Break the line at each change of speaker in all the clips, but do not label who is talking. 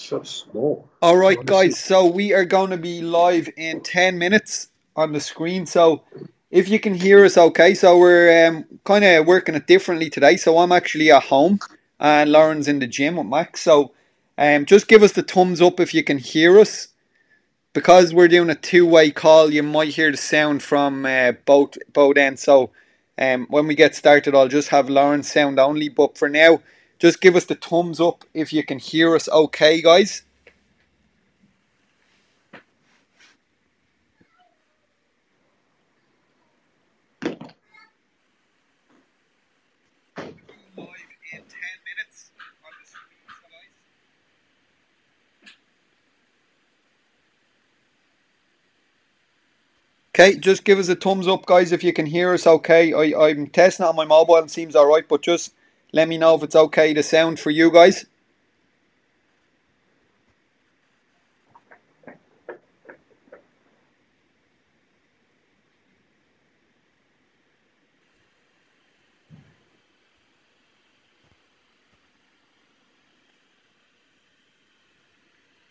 so small.
All right, guys. So we are going to be live in ten minutes on the screen. So if you can hear us, okay. So we're um, kind of working it differently today. So I'm actually at home, and Lauren's in the gym with Max. So um, just give us the thumbs up if you can hear us. Because we're doing a two-way call, you might hear the sound from uh, both both ends. So um, when we get started, I'll just have Lauren's sound only. But for now, just give us the thumbs up if you can hear us okay, guys. Okay, just give us a thumbs up, guys, if you can hear us okay. I, I'm testing it on my mobile and seems alright, but just let me know if it's okay to sound for you guys.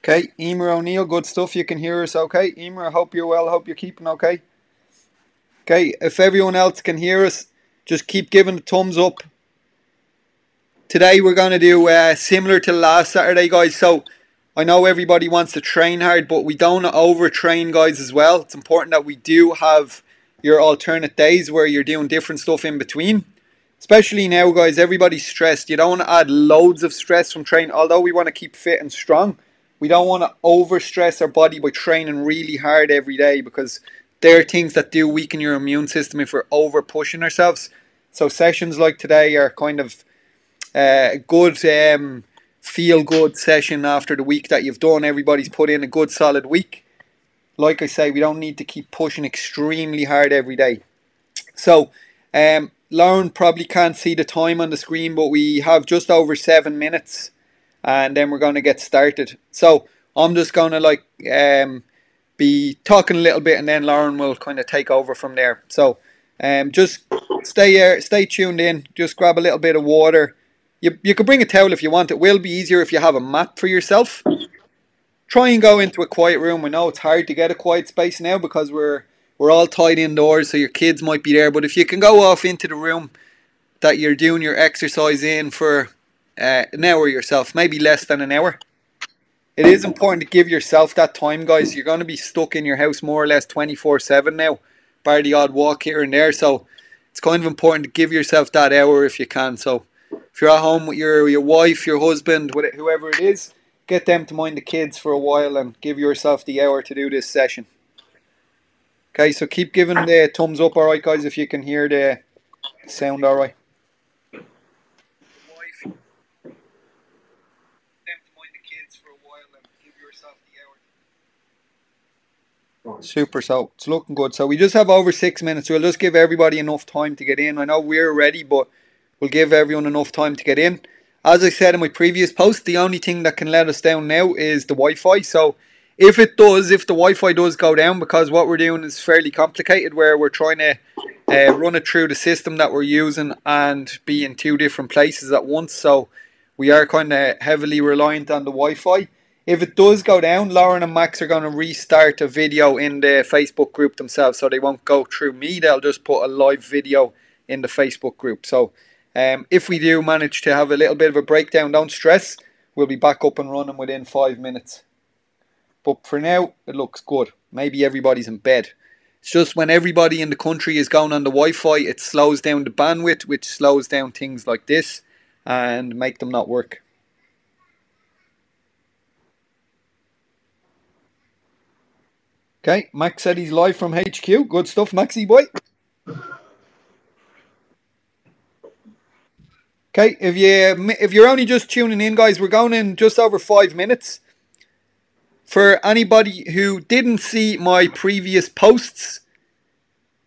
Okay, Emer O'Neill, good stuff. You can hear us okay. Emer, I hope you're well. Hope you're keeping okay. Okay, if everyone else can hear us, just keep giving the thumbs up. Today we're going to do uh, similar to last Saturday, guys. So I know everybody wants to train hard, but we don't overtrain, guys, as well. It's important that we do have your alternate days where you're doing different stuff in between. Especially now, guys, everybody's stressed. You don't want to add loads of stress from training, although we want to keep fit and strong. We don't want to overstress our body by training really hard every day because there are things that do weaken your immune system if we're over pushing ourselves. So sessions like today are kind of uh, a good um, feel good session after the week that you've done. Everybody's put in a good solid week. Like I say, we don't need to keep pushing extremely hard every day. So um, Lauren probably can't see the time on the screen, but we have just over seven minutes and then we're going to get started. So I'm just going to like um, be talking a little bit, and then Lauren will kind of take over from there. So um, just stay here, uh, stay tuned in. Just grab a little bit of water. You you can bring a towel if you want. It will be easier if you have a mat for yourself. Try and go into a quiet room. I know it's hard to get a quiet space now because we're we're all tied indoors, so your kids might be there. But if you can go off into the room that you're doing your exercise in for uh, an hour yourself, maybe less than an hour. It is important to give yourself that time, guys. You're going to be stuck in your house more or less 24 7 now, bar the odd walk here and there. So it's kind of important to give yourself that hour if you can. So if you're at home with your, your wife, your husband, whoever it is, get them to mind the kids for a while and give yourself the hour to do this session. Okay, so keep giving the thumbs up, alright, guys, if you can hear the sound alright. Super. So it's looking good. So we just have over six minutes. We'll just give everybody enough time to get in. I know we're ready, but we'll give everyone enough time to get in. As I said in my previous post, the only thing that can let us down now is the Wi-Fi. So if it does, if the Wi-Fi does go down, because what we're doing is fairly complicated, where we're trying to uh, run it through the system that we're using and be in two different places at once. So we are kind of heavily reliant on the Wi-Fi. If it does go down, Lauren and Max are going to restart a video in the Facebook group themselves, so they won't go through me. They'll just put a live video in the Facebook group. So um, if we do manage to have a little bit of a breakdown, don't stress. We'll be back up and running within five minutes. But for now, it looks good. Maybe everybody's in bed. It's just when everybody in the country is going on the Wi-Fi, it slows down the bandwidth, which slows down things like this and make them not work. Okay, Max said he's live from HQ. Good stuff, Maxi boy. Okay, if you if you're only just tuning in, guys, we're going in just over five minutes. For anybody who didn't see my previous posts,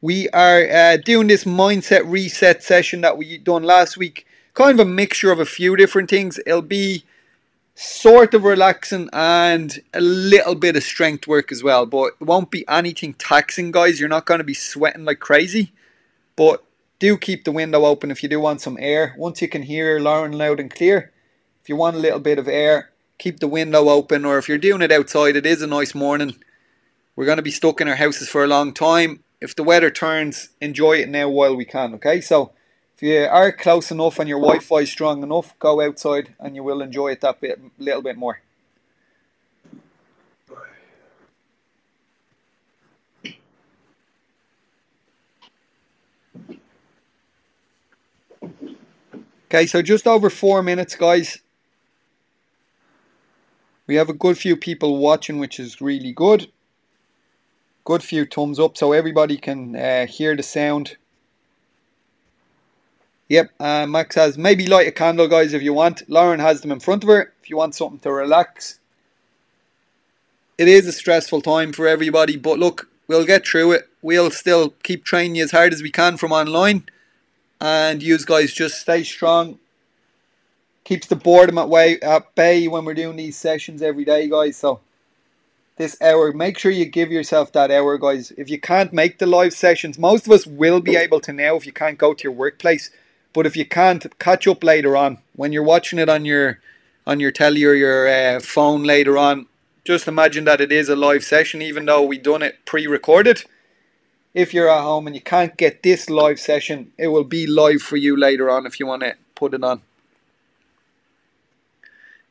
we are uh, doing this mindset reset session that we done last week. Kind of a mixture of a few different things. It'll be sort of relaxing and a little bit of strength work as well. But it won't be anything taxing, guys. You're not going to be sweating like crazy. But do keep the window open if you do want some air. Once you can hear Lauren loud and clear, if you want a little bit of air, keep the window open, or if you're doing it outside, it is a nice morning. We're going to be stuck in our houses for a long time. If the weather turns, enjoy it now while we can, okay? So if you are close enough and your Wi-Fi is strong enough, go outside and you will enjoy it that bit, little bit more. Okay, so just over four minutes, guys. We have a good few people watching, which is really good. Good few thumbs up so everybody can uh, hear the sound. Yep, uh, Max has maybe light a candle, guys, if you want. Lauren has them in front of her if you want something to relax. It is a stressful time for everybody, but look, we'll get through it. We'll still keep training as hard as we can from online. And you guys just stay strong. Keeps the boredom at, way, at bay when we're doing these sessions every day, guys. So this hour. Make sure you give yourself that hour, guys. If you can't make the live sessions, most of us will be able to now if you can't go to your workplace. But if you can't, catch up later on when you're watching it on your on your telly or your uh, phone later on. Just imagine that it is a live session, even though we done it pre-recorded. If you're at home and you can't get this live session, it will be live for you later on if you want to put it on.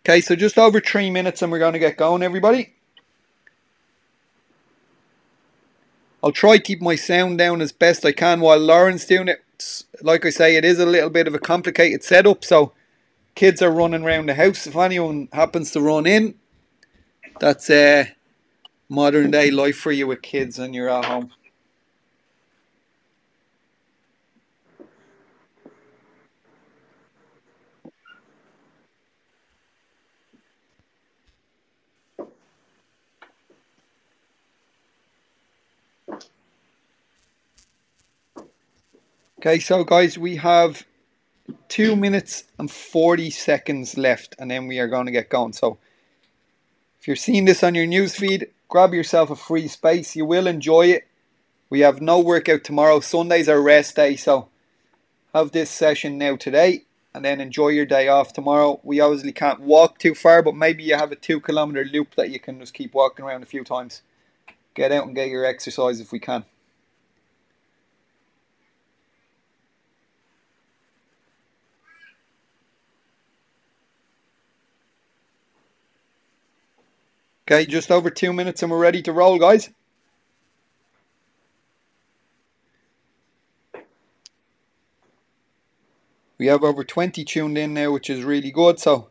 Okay, so just over three minutes and we're going to get going, everybody. I'll try keep my sound down as best I can while Lauren's doing it. Like I say, it is a little bit of a complicated setup, so kids are running around the house. If anyone happens to run in, that's uh, modern day life for you with kids and you're at home. Okay, so guys, we have two minutes and 40 seconds left, and then we are going to get going. So, if you're seeing this on your newsfeed, grab yourself a free space. You will enjoy it. We have no workout tomorrow. Sunday's our rest day, so have this session now today, and then enjoy your day off tomorrow. We obviously can't walk too far, but maybe you have a two kilometer loop that you can just keep walking around a few times. Get out and get your exercise if we can. Okay, just over two minutes and we're ready to roll, guys. We have over 20 tuned in now, which is really good. So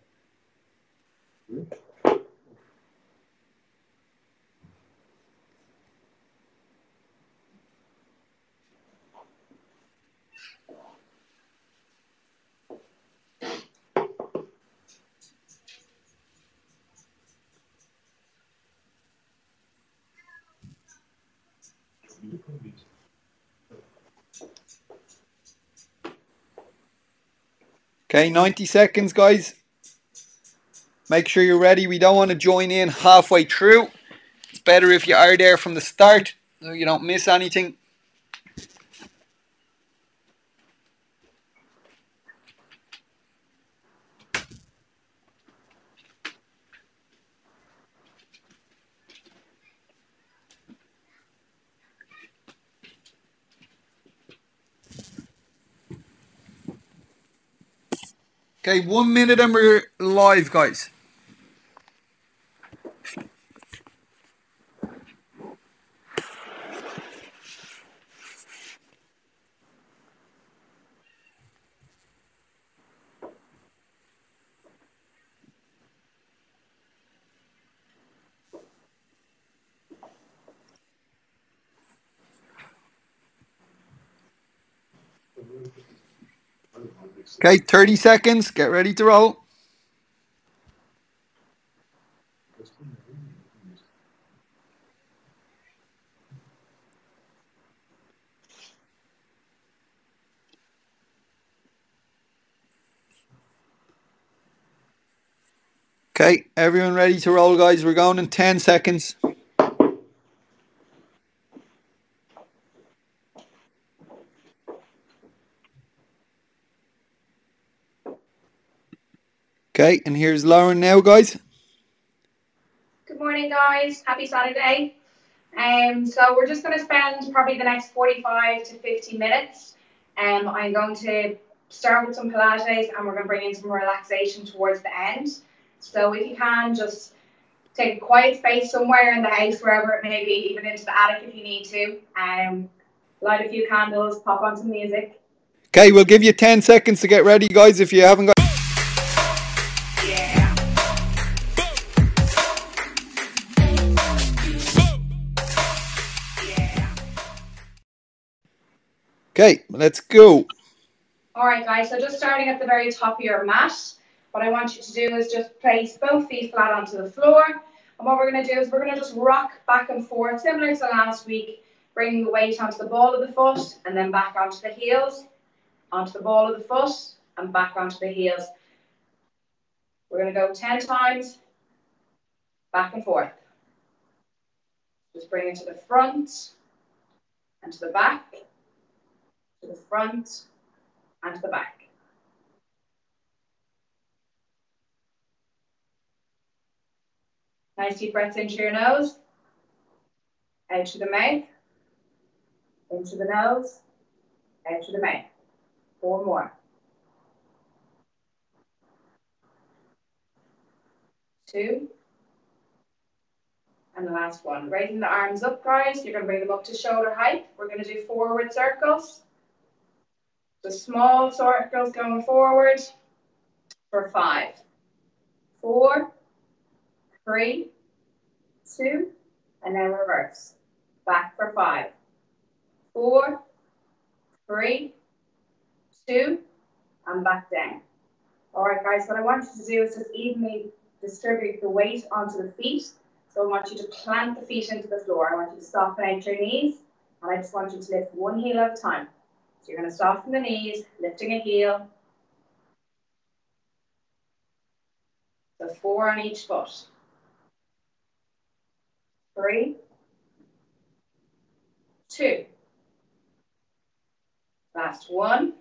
Okay, 90 seconds, guys. Make sure you're ready. We don't want to join in halfway through. It's better if you are there from the start so you don't miss anything. Okay, one minute and we're live, guys. Okay, 30 seconds. Get ready to roll. Okay, everyone ready to roll, guys? We're going in 10 seconds. Okay, and here's Lauren now, guys.
Good morning, guys. Happy Saturday. Um, so we're just going to spend probably the next 45 to 50 minutes. Um, I'm going to start with some Pilates and we're going to bring in some relaxation towards the end. So if you can, just take a quiet space somewhere in the house, wherever it may be, even into the attic if you need to. Um, light a few candles, pop on some music.
Okay, we'll give you 10 seconds to get ready, guys, if you haven't got. Okay, let's go.
All right, guys. So just starting at the very top of your mat, what I want you to do is just place both feet flat onto the floor. And what we're going to do is we're going to just rock back and forth, similar to last week, bringing the weight onto the ball of the foot and then back onto the heels, onto the ball of the foot and back onto the heels. We're going to go 10 times, back and forth. Just bring it to the front and to the back, to the front and to the back. Nice deep breaths into your nose, out to the mouth, into the nose, out to the mouth. Four more. Two. And the last one. Raising the arms up, guys. You're going to bring them up to shoulder height. We're going to do forward circles. The small circles going forward for five, four, three, two, and then reverse. Back for five, four, three, two, and back down. All right, guys, what I want you to do is just evenly distribute the weight onto the feet. So I want you to plant the feet into the floor. I want you to soften out your knees, and I just want you to lift one heel at a time. So you're going to soften the knees, lifting a heel. So four on each foot. Three, two. Last one.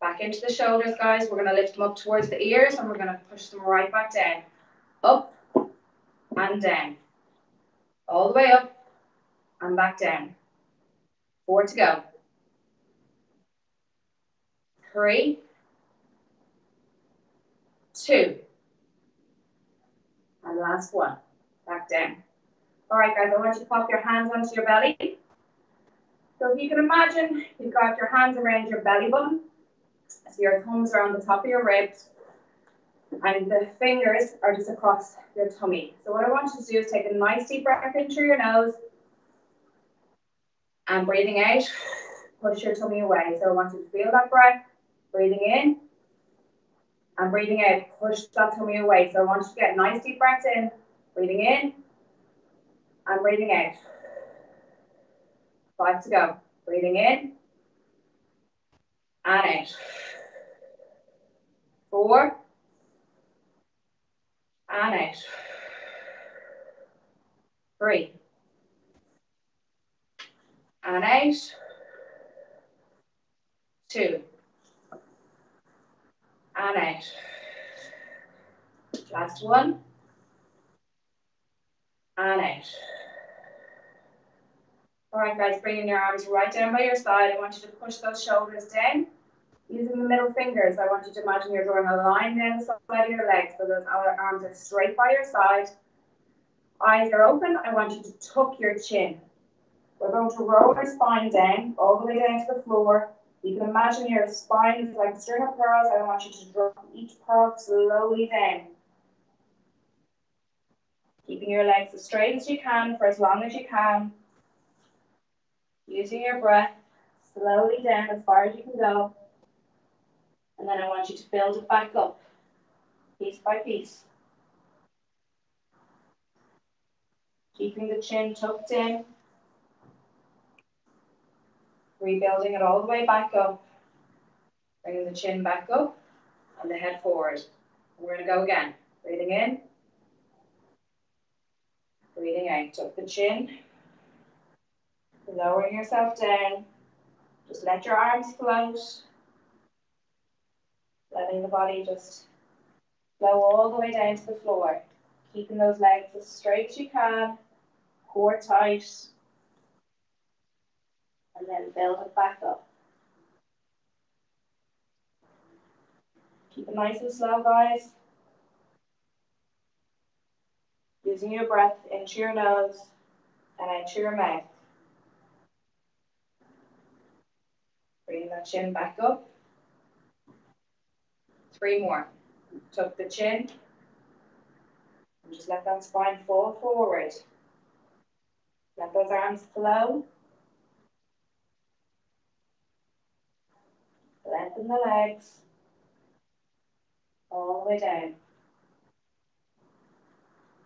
Back into the shoulders, guys. We're going to lift them up towards the ears and we're going to push them right back down. Up and down. All the way up and back down. Four to go. Three, two, and last one. Back down. All right, guys, I want you to pop your hands onto your belly. So if you can imagine, you've got your hands around your belly button. So your thumbs are on the top of your ribs. And the fingers are just across your tummy. So what I want you to do is take a nice deep breath in through your nose. And breathing out, push your tummy away. So I want you to feel that breath. Breathing in. And breathing out, push that tummy away. So I want you to get nice deep breaths in. Breathing in. And breathing out. Five to go. Breathing in. And out. Four. And out. Three. And out. Two. And out. Last one. And out. All right, guys, bringing your arms right down by your side. I want you to push those shoulders down. Using the middle fingers, I want you to imagine you're drawing a line down the side of your legs so those other arms are straight by your side. Eyes are open. I want you to tuck your chin. We're going to roll our spine down, all the way down to the floor. You can imagine your spine is like a string of pearls. I want you to drop each pearl slowly down. Keeping your legs as straight as you can for as long as you can. Using your breath slowly down as far as you can go. And then I want you to build it back up, piece by piece. Keeping the chin tucked in. Rebuilding it all the way back up. Bringing the chin back up and the head forward. We're going to go again. Breathing in. Breathing out. Tuck the chin. Lowering yourself down. Just let your arms float letting the body just flow all the way down to the floor. Keeping those legs as straight as you can, core tight, and then build it back up. Keep it nice and slow, guys. Using your breath into your nose and into your mouth. Bring that chin back up. Three more. Tuck the chin. And just let that spine fall forward. Let those arms flow. Lengthen the legs. All the way down.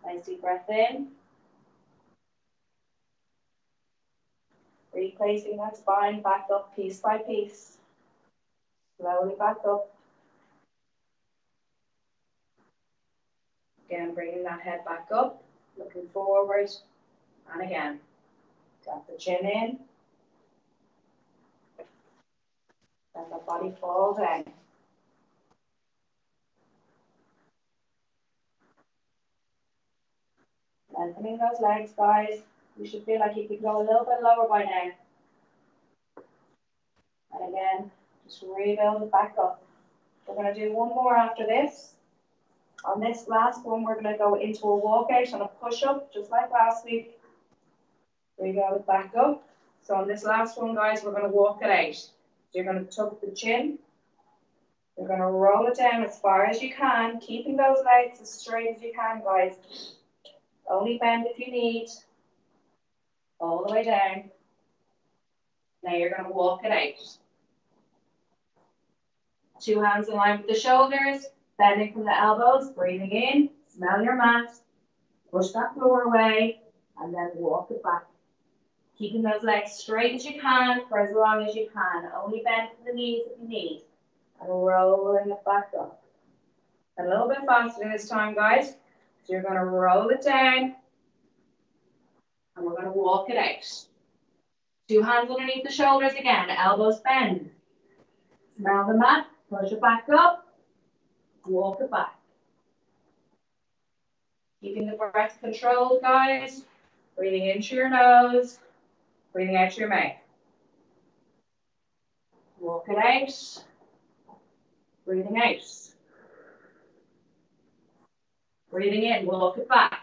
Nice deep breath in. Replacing that spine back up piece by piece. Slowly back up. Again, bringing that head back up, looking forward, and again. Got the chin in. Let the body fall down. Lengthening those legs, guys. You should feel like you could go a little bit lower by now. And again, just rebuild it back up. We're going to do one more after this. On this last one, we're going to go into a walkout and a push-up, just like last week. Rebuild it back up. So on this last one, guys, we're going to walk it out. You're going to tuck the chin. You're going to roll it down as far as you can, keeping those legs as straight as you can, guys. Only bend if you need. All the way down. Now you're going to walk it out. Two hands in line with the shoulders, bending from the elbows, breathing in, smell your mat, push that floor away, and then walk it back. Keeping those legs straight as you can for as long as you can. Only bend the knees if you need. And rolling it back up. A little bit faster this time, guys. So you're going to roll it down, and we're going to walk it out. Two hands underneath the shoulders again, elbows bend. Smell the mat, push it back up, walk it back. Keeping the breath controlled, guys. Breathing into your nose, breathing out your mouth. Walk it out, breathing out. Breathing in, walk it back.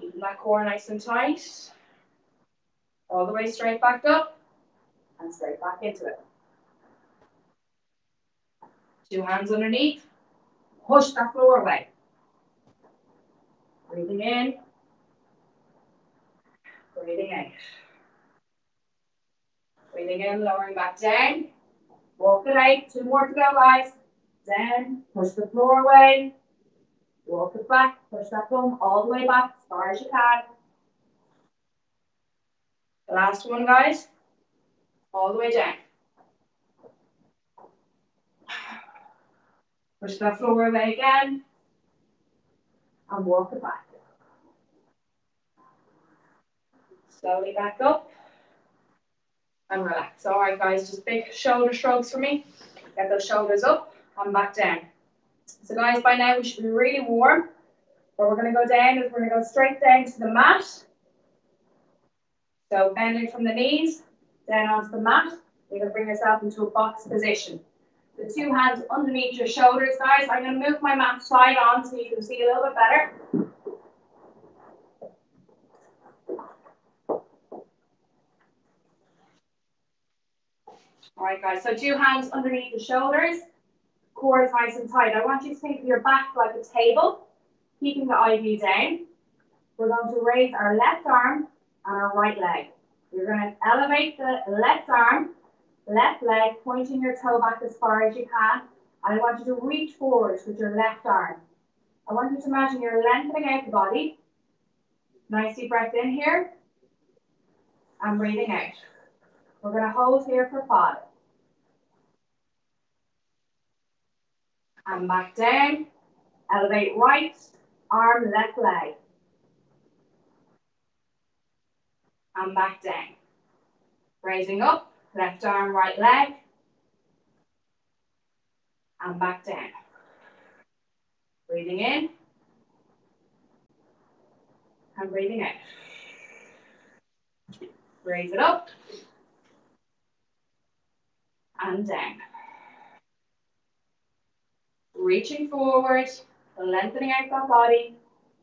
Keeping that core nice and tight. All the way straight back up and straight back into it. Two hands underneath. Push that floor away. Breathing in. Breathing out. Breathing in, lowering back down. Walk it out. Two more to go, guys. Down. Push the floor away. Walk it back. Push that bum all the way back as far as you can. The last one, guys. All the way down. Push that floor away again. And walk it back. Slowly back up. And relax. All right, guys, just big shoulder shrugs for me. Get those shoulders up and back down. So guys, by now we should be really warm. What we're going to go down is we're going to go straight down to the mat. So bending from the knees down onto the mat. You're going to bring yourself into a box position. The two hands underneath your shoulders, guys. I'm going to move my mat side on so you can see a little bit better. All right, guys. So two hands underneath the shoulders. Core is nice and tight. I want you to think of your back like a table, keeping the IV down. We're going to raise our left arm and our right leg. You're going to elevate the left arm, left leg, pointing your toe back as far as you can. And I want you to reach forward with your left arm. I want you to imagine you're lengthening out the body. Nice deep breath in here. And breathing out. We're going to hold here for five. And back down. Elevate right arm, left leg. And back down. Raising up, left arm, right leg. And back down. Breathing in And breathing out. Raise it up. And down. Reaching forward, lengthening out that body,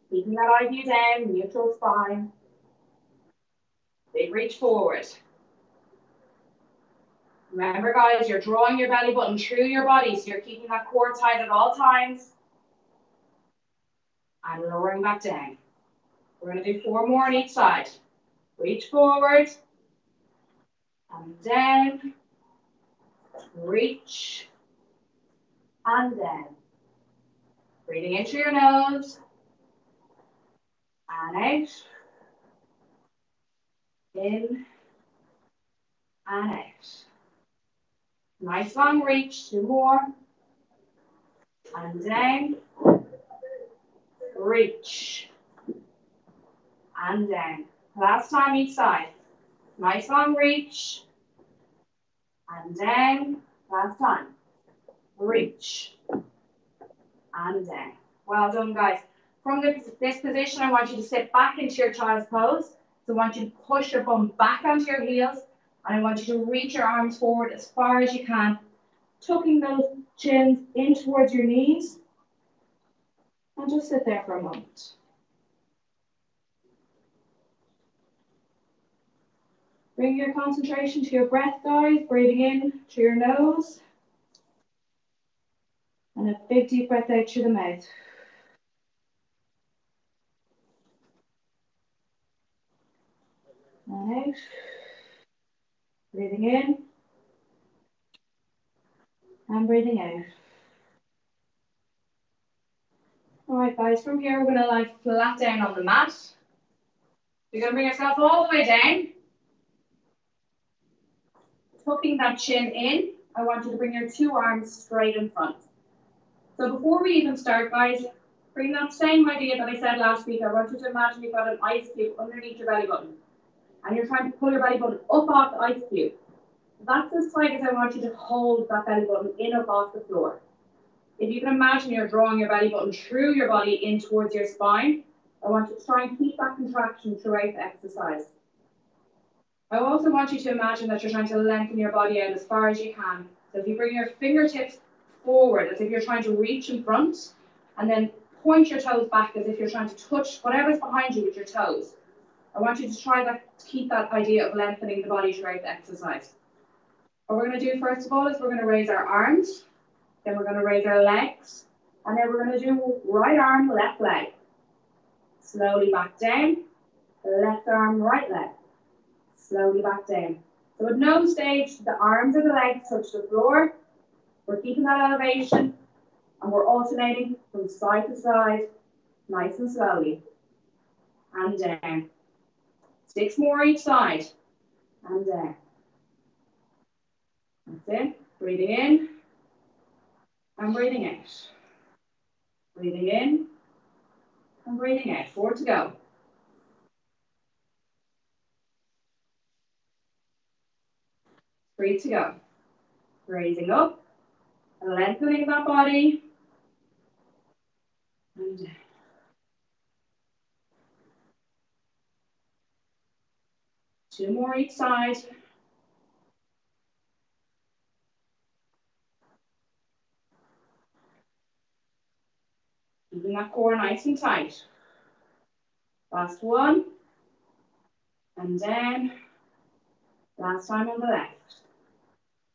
keeping that eye view down, neutral spine. Big reach forward. Remember guys, you're drawing your belly button through your body, so you're keeping that core tight at all times. And lowering back down. We're gonna do four more on each side. Reach forward, and down, reach, and then Breathing into your nose, and out, in, and out. Nice long reach, two more. And down. Reach. And down. Last time each side. Nice long reach. And down. Last time. Reach. And down. Well done, guys. From this, this position, I want you to sit back into your child's pose. So I want you to push your bum back onto your heels and I want you to reach your arms forward as far as you can, tucking those chins in towards your knees. And just sit there for a moment. Bring your concentration to your breath, guys. Breathing in to your nose. And a big deep breath out through the mouth. And out. Breathing in. And breathing out. All right, guys, from here, we're going to lie flat down on the mat. You're going to bring yourself all the way down. Tucking that chin in, I want you to bring your two arms straight in front. So before we even start, guys, bring that same idea that I said last week. I want you to imagine you've got an ice cube underneath your belly button and you're trying to pull your belly button up off the ice cube. That's as tight as I want you to hold that belly button in up off the floor. If you can imagine you're drawing your belly button through your body in towards your spine, I want you to try and keep that contraction throughout the exercise. I also want you to imagine that you're trying to lengthen your body out as far as you can. So if you bring your fingertips forward as if you're trying to reach in front, and then point your toes back as if you're trying to touch whatever's behind you with your toes. I want you to try that, keep that idea of lengthening the body throughout the exercise. What we're going to do first of all is we're going to raise our arms, then we're going to raise our legs, and then we're going to do right arm, left leg. Slowly back down, left arm, right leg. Slowly back down. So at no stage the arms or the legs touch the floor. We're keeping that elevation, and we're alternating from side to side, nice and slowly. And down. Six more each side. And down. That's it. Breathing in. And breathing out. Breathing in. And breathing out. Four to go. Three to go. Raising up. Lengthening that body. And. Two more each side. Keeping that core nice and tight. Last one. And then, Last time on the left.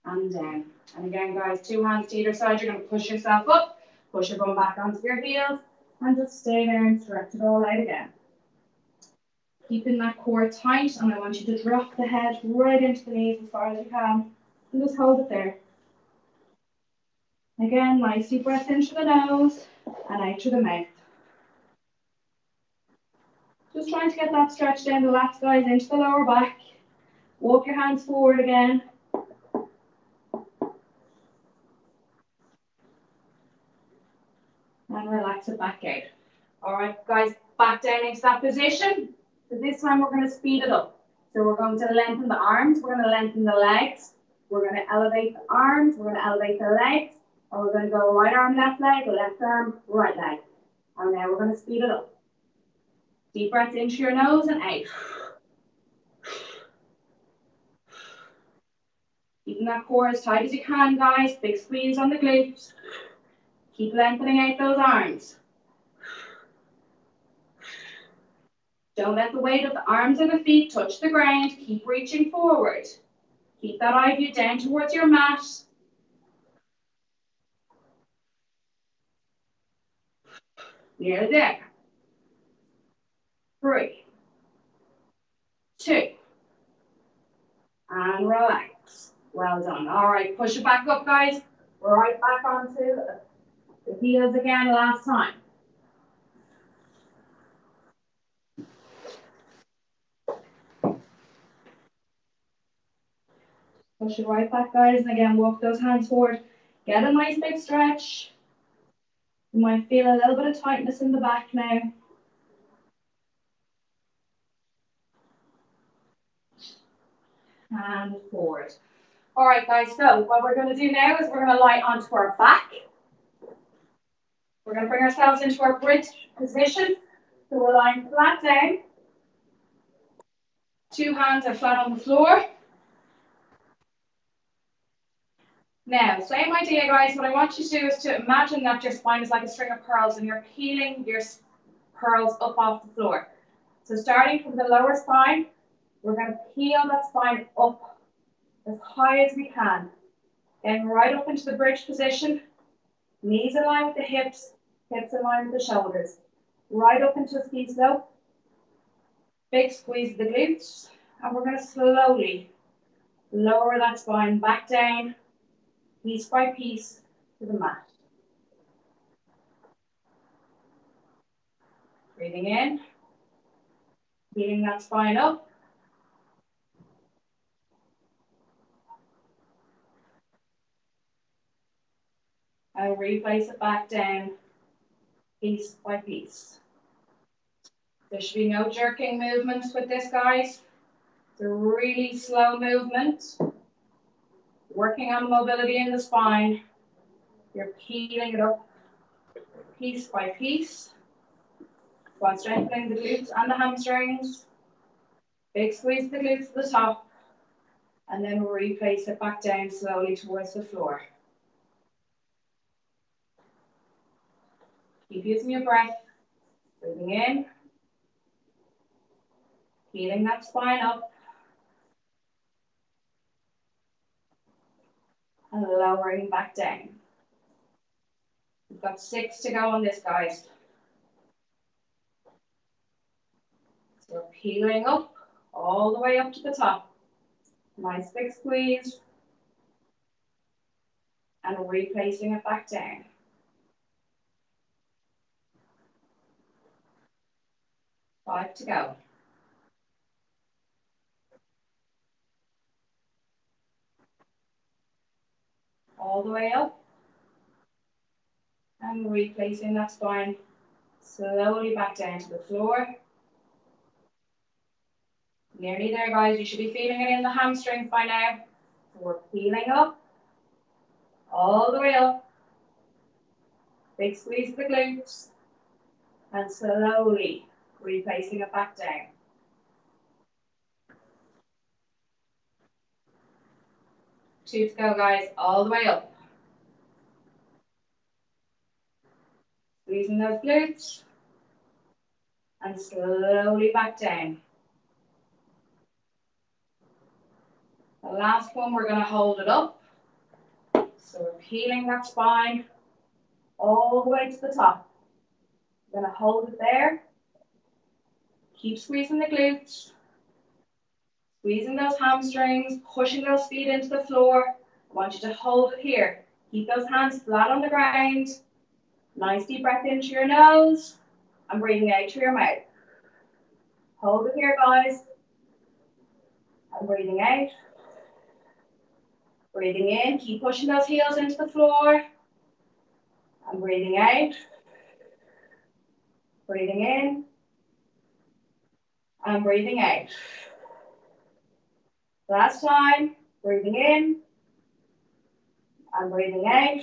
And down. And again, guys, two hands to either side. You're going to push yourself up. Push your bum back onto your heels. And just stay there and stretch it all out again keeping that core tight, and I want you to drop the head right into the knees as far as you can, and just hold it there. Again, nice deep breath into the nose and out through the mouth. Just trying to get that stretch down the lats, guys, into the lower back. Walk your hands forward again. And relax it back out. All right, guys, back down into that position. So this time we're going to speed it up. So we're going to lengthen the arms, we're going to lengthen the legs, we're going to elevate the arms, we're going to elevate the legs, and we're going to go right arm, left leg, left arm, right leg. And now we're going to speed it up. Deep breath into your nose and out. Keeping that core as tight as you can, guys. Big squeeze on the glutes. Keep lengthening out those arms. Don't let the weight of the arms and the feet touch the ground. Keep reaching forward. Keep that eye view down towards your mat. Nearly there. Three, two, and relax. Well done. All right, push it back up, guys. Right back onto the heels again last time. Push it right back, guys. And again, walk those hands forward. Get a nice big stretch. You might feel a little bit of tightness in the back now. And forward. All right, guys, so what we're going to do now is we're going to lie onto our back. We're going to bring ourselves into our bridge position. So we're lying flat down. Two hands are flat on the floor. Now, same idea, guys. What I want you to do is to imagine that your spine is like a string of pearls and you're peeling your pearls up off the floor. So starting from the lower spine, we're going to peel that spine up as high as we can. Then right up into the bridge position, knees in line with the hips, hips in line with the shoulders. Right up into a ski slope. Big squeeze of the glutes. And we're going to slowly lower that spine back down piece by piece to the mat. Breathing in, feeling that spine up. And replace it back down piece by piece. There should be no jerking movements with this, guys. It's a really slow movement working on mobility in the spine. You're peeling it up piece by piece while strengthening the glutes and the hamstrings. Big squeeze the glutes to the top and then replace it back down slowly towards the floor. Keep using your breath, breathing in, peeling that spine up, and lowering back down. We've got six to go on this, guys. So we're peeling up all the way up to the top. Nice big squeeze. And replacing it back down. Five to go. All the way up. And replacing that spine slowly back down to the floor. Nearly there, guys. You should be feeling it in the hamstrings by now. we're peeling up, all the way up. Big squeeze of the glutes. And slowly replacing it back down. Two to go, guys, all the way up. Squeezing those glutes. And slowly back down. The last one, we're going to hold it up. So we're peeling that spine all the way to the top. We're going to hold it there. Keep squeezing the glutes. Squeezing those hamstrings, pushing those feet into the floor. I want you to hold it here. Keep those hands flat on the ground. Nice deep breath into your nose and breathing out through your mouth. Hold it here, guys. And breathing out. Breathing in, keep pushing those heels into the floor. And breathing out. Breathing in. And breathing out. Last time, breathing in and breathing out.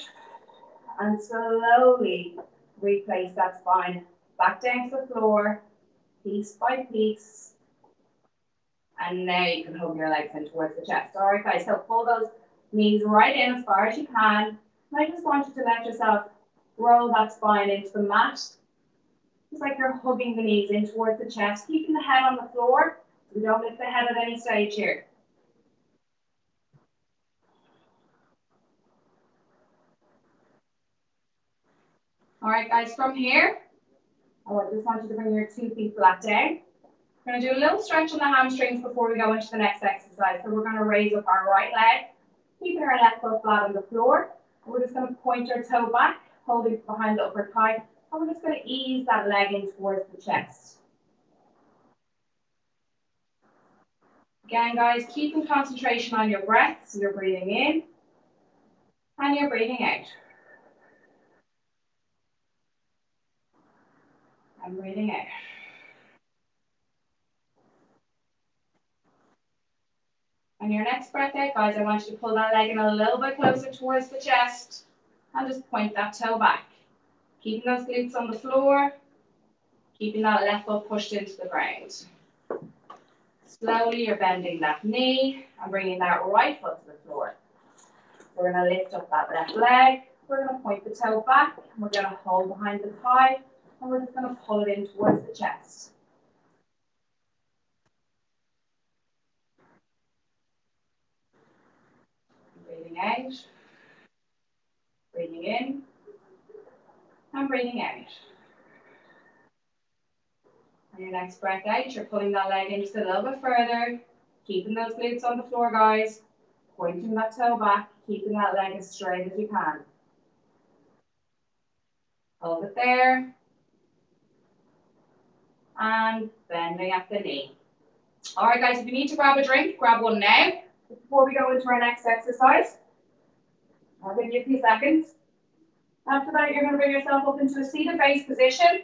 And slowly replace that spine back down to the floor. piece by piece. And now you can hug your legs in towards the chest. All right, guys, so pull those knees right in as far as you can. And I just want you to let yourself roll that spine into the mat. It's like you're hugging the knees in towards the chest, keeping the head on the floor. We don't lift the head at any stage here. All right, guys, from here, I just want you to bring your two feet flat down. We're going to do a little stretch on the hamstrings before we go into the next exercise. So we're going to raise up our right leg, keeping our left foot flat on the floor. We're just going to point our toe back, holding behind the upper thigh, and we're just going to ease that leg in towards the chest. Again, guys, keeping concentration on your breath. So you're breathing in and you're breathing out. And breathing out. On your next breath out, guys, I want you to pull that leg in a little bit closer towards the chest and just point that toe back. Keeping those glutes on the floor, keeping that left foot pushed into the ground. Slowly, you're bending that knee and bringing that right foot to the floor. We're going to lift up that left leg. We're going to point the toe back and we're going to hold behind the thigh and we're just going to pull it in towards the chest. Breathing out, breathing in, and breathing out. On your next breath out, you're pulling that leg in just a little bit further, keeping those glutes on the floor, guys, pointing that toe back, keeping that leg as straight as you can. Hold it there, and bending at the knee. All right, guys, if you need to grab a drink, grab one now. Before we go into our next exercise, I'll give you a few seconds. After that, you're going to bring yourself up into a seated base position.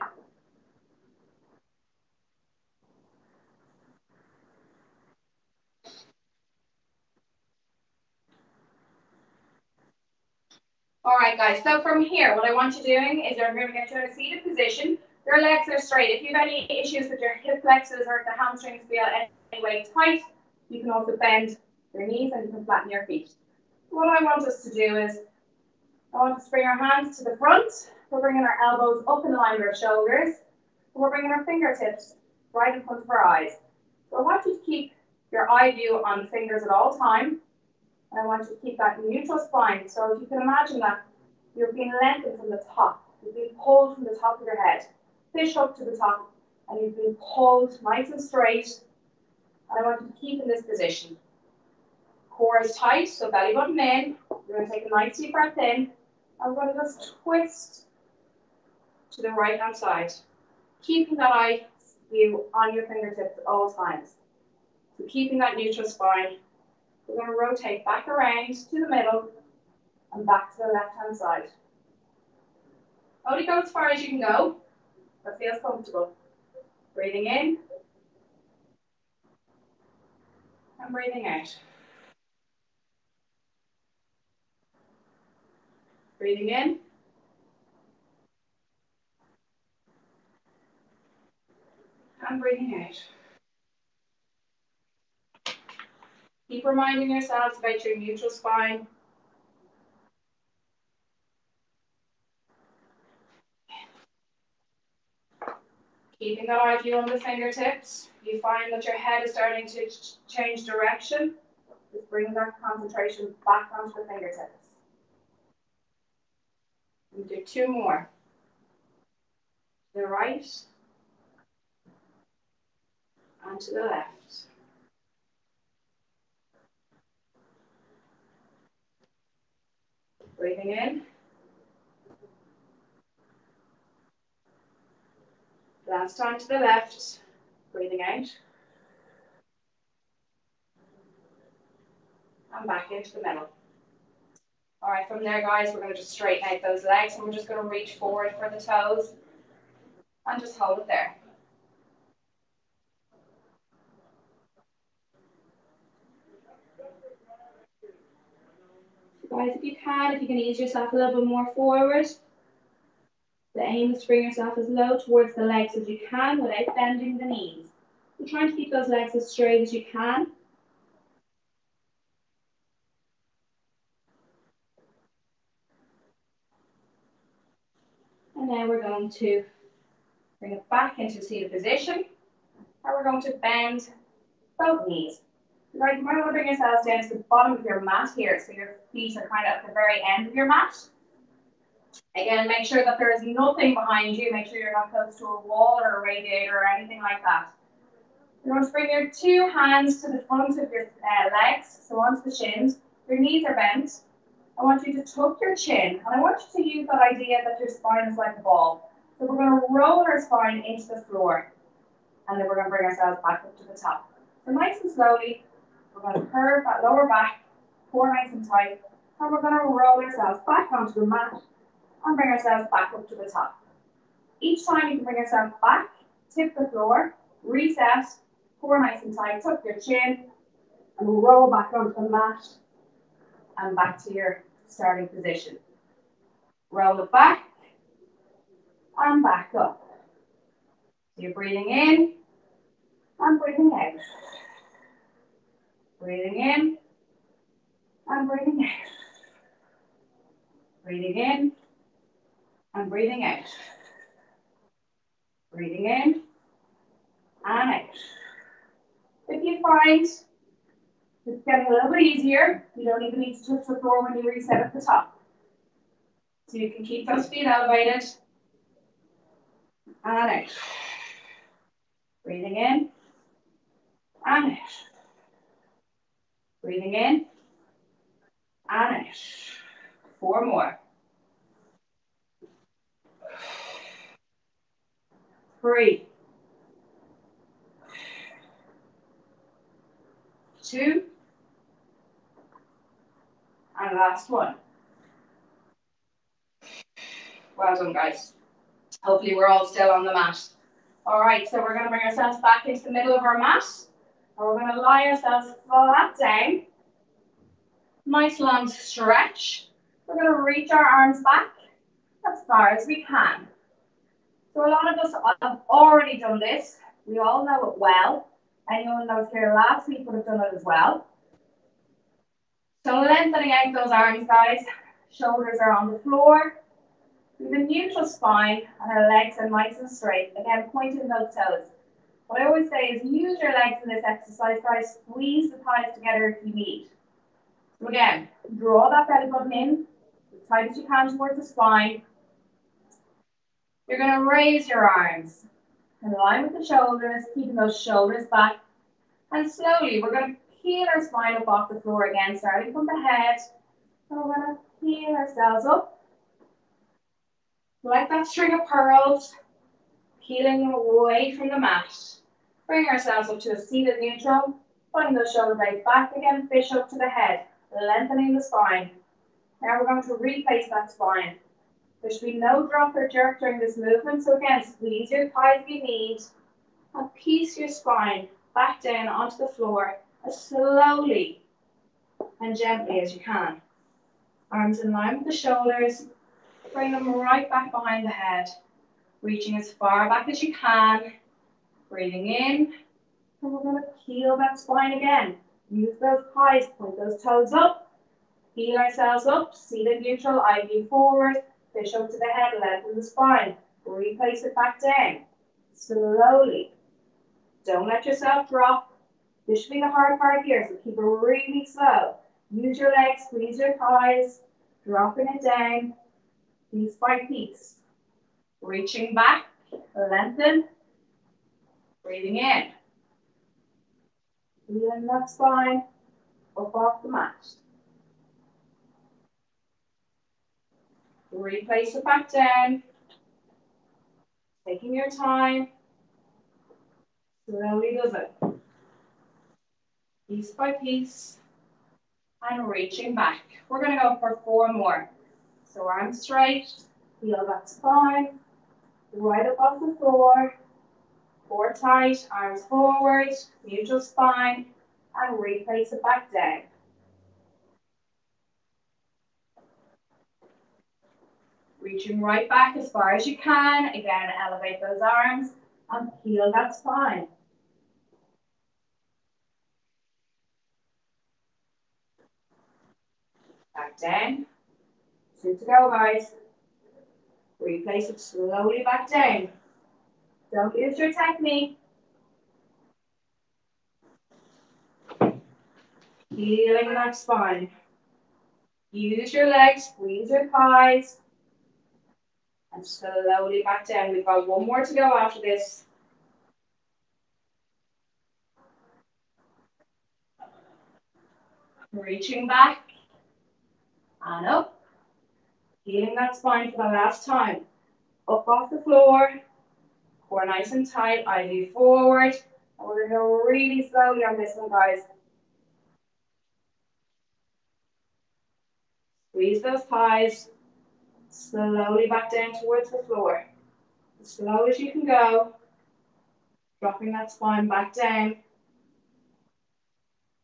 All right, guys, so from here, what I want you doing is you're going to get you in a seated position. Your legs are straight. If you have any issues with your hip flexors or the hamstrings feel any way tight, you can also bend your knees and you can flatten your feet. What I want us to do is, I want us to bring our hands to the front. We're bringing our elbows up in line with our shoulders. And we're bringing our fingertips right in front of our eyes. So I want you to keep your eye view on the fingers at all time. And I want you to keep that neutral spine. So if you can imagine that you're being lengthened from the top. You're being pulled from the top of your head fish up to the top, and you've been pulled nice and straight. And I want you to keep in this position. Core is tight, so belly button in. You're going to take a nice deep breath in. I'm going to just twist to the right hand side, keeping that eye view on your fingertips at all times. So keeping that neutral spine. We're going to rotate back around to the middle and back to the left hand side. Only go as far as you can go that feels comfortable. Breathing in. And breathing out. Breathing in. And breathing out. Keep reminding yourselves about your neutral spine Keeping that eye view on the fingertips, you find that your head is starting to ch change direction. Just bring that concentration back onto the fingertips. And do two more. To the right and to the left. Breathing in. Last time to the left, breathing out. And back into the middle. All right, from there, guys, we're going to just straighten out those legs and we're just going to reach forward for the toes and just hold it there. guys, if you can, if you can ease yourself a little bit more forward, The aim is to bring yourself as low towards the legs as you can without bending the knees. You're trying to keep those legs as straight as you can. And now we're going to bring it back into seated position. And we're going to bend both knees. Right, you might want to bring yourselves down to the bottom of your mat here, so your feet are kind of at the very end of your mat. Again, make sure that there is nothing behind you. Make sure you're not close to a wall or a radiator or anything like that. You're going to bring your two hands to the front of your uh, legs, so onto the shins. Your knees are bent. I want you to tuck your chin, and I want you to use that idea that your spine is like a ball. So we're going to roll our spine into the floor, and then we're going to bring ourselves back up to the top. So nice and slowly, we're going to curve that lower back, core nice and tight, and we're going to roll ourselves back onto the mat and bring ourselves back up to the top. Each time you can bring yourself back, tip the floor, reset, core nice and tight, tuck your chin, and roll back onto the mat and back to your starting position. Roll it back and back up. You're breathing in and breathing out. Breathing in and breathing out. Breathing in and breathing out. Breathing in and out. If you find it's getting a little bit easier, you don't even need to touch the floor when you reset at the top. So you can keep those feet elevated and out. Breathing in and out. Breathing in and out. Four more. Three. Two. And last one. Well done, guys. Hopefully we're all still on the mat. All right, so we're going to bring ourselves back into the middle of our mat. And we're going to lie ourselves flat down. Nice long stretch. We're going to reach our arms back as far as we can. So a lot of us have already done this. We all know it well. Anyone that was here last week would have done it as well. So lengthening out those arms, guys. Shoulders are on the floor. Have a neutral spine and our legs are nice and straight. Again, pointing those toes. What I always say is use your legs in this exercise, guys. Squeeze the thighs together if you need. So again, draw that belly button in as tight as you can towards the spine. You're going to raise your arms in line with the shoulders, keeping those shoulders back. And slowly, we're going to peel our spine up off the floor again, starting from the head. And we're going to peel ourselves up. Like that string of pearls, peeling away from the mat. Bring ourselves up to a seated neutral. Putting those shoulder blades back again, fish up to the head, lengthening the spine. Now we're going to replace that spine. There should be no drop or jerk during this movement. So again, squeeze your thighs if you need and piece your spine back down onto the floor as slowly and gently as you can. Arms in line with the shoulders. Bring them right back behind the head. Reaching as far back as you can. Breathing in. And we're going to peel that spine again. Use those thighs, point those toes up. Peel ourselves up. Seated neutral, eye view forward. Fish up to the head, lengthen the spine. Replace it back down. Slowly. Don't let yourself drop. This should be the hard part here, so keep it really slow. Use your legs, squeeze your thighs, dropping it down, piece by piece. Reaching back, lengthen, breathing in. Feeling that spine up off the mat. Replace it back down. Taking your time. Slowly does it. Piece by piece. And reaching back. We're going to go for four more. So arms straight. Feel that spine. Right above the floor. Core tight. Arms forward. Neutral spine. And replace it back down. Reaching right back as far as you can. Again, elevate those arms and peel that spine. Back down. Two to go, guys. Replace it slowly back down. Don't lose your technique. Healing that spine. Use your legs, squeeze your thighs. And slowly back down. We've got one more to go after this. Reaching back and up. Healing that spine for the last time. Up off the floor. Core nice and tight. I do forward. And we're going to go really slowly on this one, guys. Squeeze those thighs. Slowly back down towards the floor. As slow as you can go. Dropping that spine back down.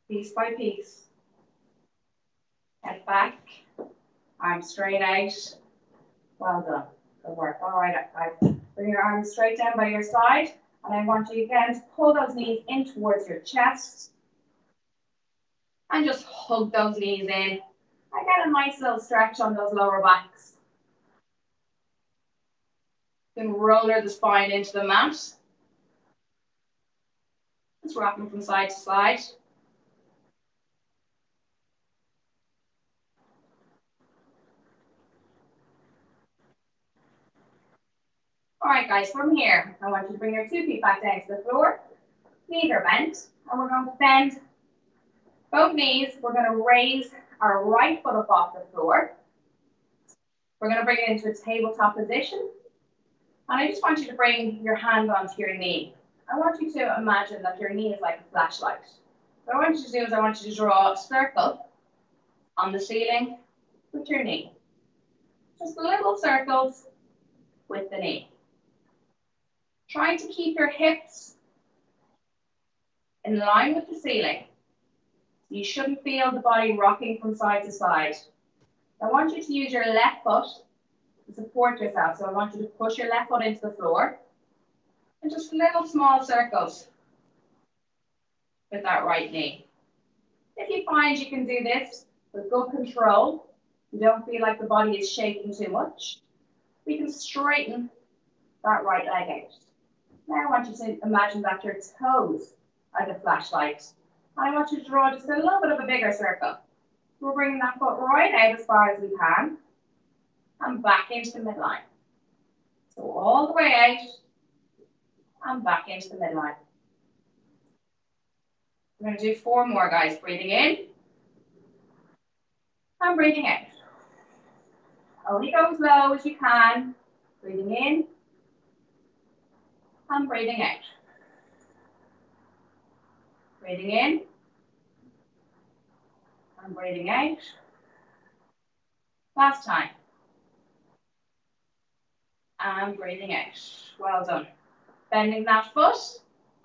Piece by piece. Head back. Arms straight out. Well done. Good work. All right. Bring your arms straight down by your side. And I want you again to pull those knees in towards your chest. And just hug those knees in. I get a nice little stretch on those lower backs. Then roller the spine into the mat. Let's Just rocking from side to side. All right, guys, from here, I want you to bring your two feet back down to the floor. Knees are bent, and we're going to bend both knees. We're going to raise our right foot up off the floor. We're going to bring it into a tabletop position. And I just want you to bring your hand onto your knee. I want you to imagine that your knee is like a flashlight. What I want you to do is I want you to draw a circle on the ceiling with your knee. Just little circles with the knee. Trying to keep your hips in line with the ceiling. You shouldn't feel the body rocking from side to side. I want you to use your left foot support yourself. So I want you to push your left foot into the floor and just little small circles with that right knee. If you find you can do this with good control, you don't feel like the body is shaking too much, we can straighten that right leg out. Now I want you to imagine that your toes are the flashlight. I want you to draw just a little bit of a bigger circle. We're bringing that foot right out as far as we can and back into the midline. So all the way out and back into the midline. We're going to do four more, guys. Breathing in and breathing out. Only go as low as you can. Breathing in and breathing out. Breathing in and breathing out. Last time. And breathing out. Well done. Bending that foot.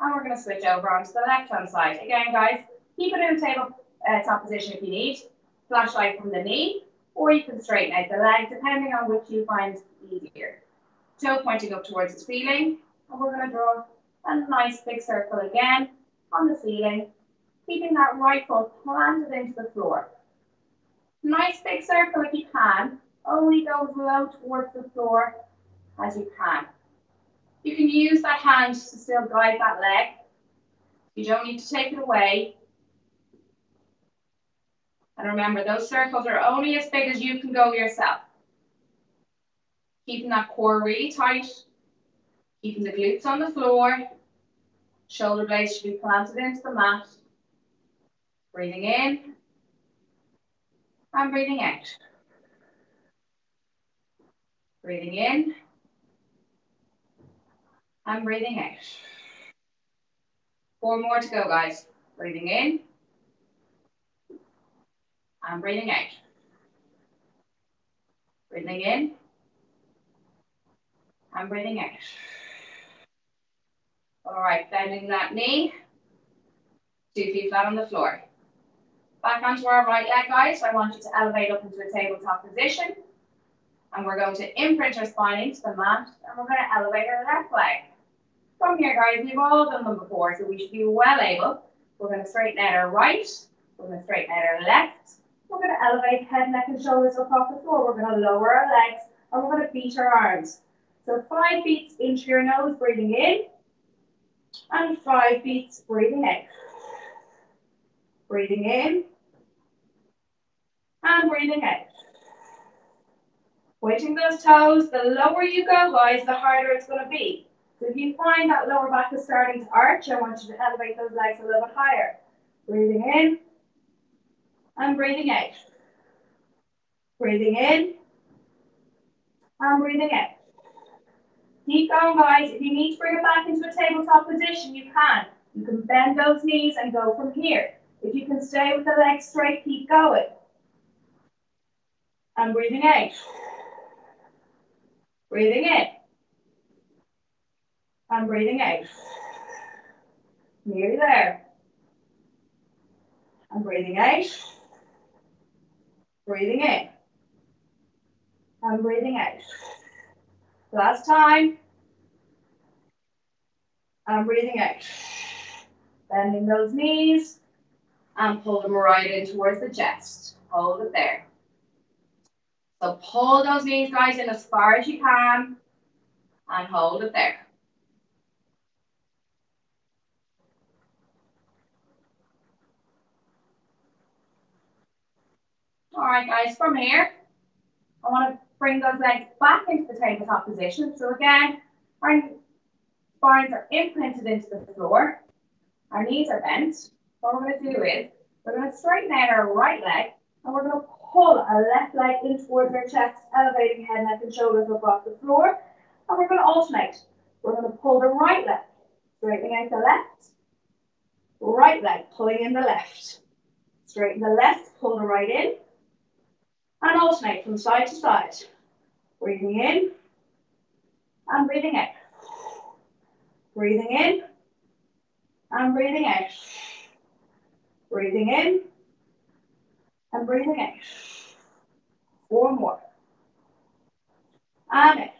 And we're going to switch over onto the left hand side. Again, guys, keep it in a table uh, top position if you need. Flashlight from the knee, or you can straighten out the leg, depending on which you find easier. Toe pointing up towards the ceiling, and we're going to draw a nice big circle again on the ceiling, keeping that right foot planted into the floor. Nice big circle if you can, only go low towards the floor as you can. You can use that hand to still guide that leg. You don't need to take it away. And remember, those circles are only as big as you can go yourself. Keeping that core really tight. Keeping the glutes on the floor. Shoulder blades should be planted into the mat. Breathing in. And breathing out. Breathing in. And breathing out. Four more to go, guys. Breathing in. And breathing out. Breathing in. And breathing out. All right, bending that knee. Two feet flat on the floor. Back onto our right leg, guys. I want you to elevate up into a tabletop position. And we're going to imprint our spine into the mat and we're going to elevate our left leg. From here, guys, we've all done them before, so we should be well able. We're going to straighten out our right. We're going to straighten out our left. We're going to elevate head, neck, and shoulders up off the floor. We're going to lower our legs and we're going to beat our arms. So five beats into your nose, breathing in, and five beats, breathing out. Breathing in, and breathing out. Pointing those toes, the lower you go, guys, the harder it's going to be. So if you find that lower back is starting to arch, I want you to elevate those legs a little bit higher. Breathing in, and breathing out. Breathing in, and breathing out. Keep going, guys. If you need to bring it back into a tabletop position, you can. You can bend those knees and go from here. If you can stay with the legs straight, keep going. And breathing out. Breathing in. And breathing out. Nearly there. And breathing out. Breathing in. And breathing out. Last time. I'm breathing out. Bending those knees and pull them right in towards the chest. Hold it there. So pull those knees, guys, in as far as you can and hold it there. All right, guys, from here, I want to bring those legs back into the tabletop position. So again, our spines are imprinted into the floor. Our knees are bent. What we're going to do is we're going to straighten out our right leg and we're going to pull our left leg in towards our chest, elevating head, neck, and shoulders off the floor. And we're going to alternate. We're going to pull the right leg, straightening out the left. Right leg, pulling in the left. Straighten the left, pull the right in. And alternate from side to side. Breathing in and breathing out. Breathing in and breathing out. Breathing in and breathing out. Four more. And.